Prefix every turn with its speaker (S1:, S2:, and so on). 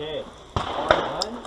S1: Okay. All right.